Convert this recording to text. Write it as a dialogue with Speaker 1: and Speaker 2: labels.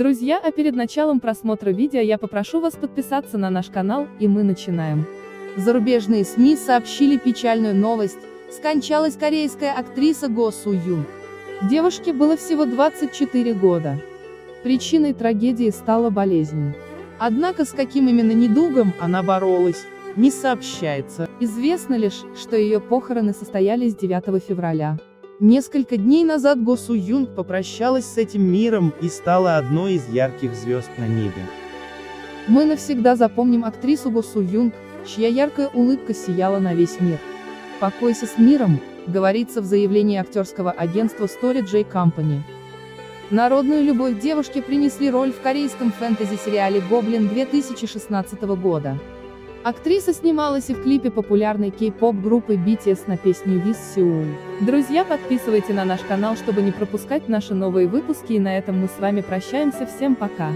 Speaker 1: Друзья, а перед началом просмотра видео я попрошу вас подписаться на наш канал, и мы начинаем.
Speaker 2: Зарубежные СМИ сообщили печальную новость, скончалась корейская актриса Го Су Юн.
Speaker 1: Девушке было всего 24 года. Причиной трагедии стала болезнь.
Speaker 2: Однако с каким именно недугом она боролась, не сообщается.
Speaker 1: Известно лишь, что ее похороны состоялись 9 февраля.
Speaker 2: Несколько дней назад Го Су Юнг попрощалась с этим миром и стала одной из ярких звезд на небе.
Speaker 1: Мы навсегда запомним актрису Го Су Юнг, чья яркая улыбка сияла на весь мир. «Покойся с миром», говорится в заявлении актерского агентства Story J Company. Народную любовь девушки принесли роль в корейском фэнтези-сериале «Гоблин» 2016 года. Актриса снималась и в клипе популярной кей-поп группы BTS на песню With Seoul. Друзья, подписывайте на наш канал, чтобы не пропускать наши новые выпуски и на этом мы с вами прощаемся, всем пока.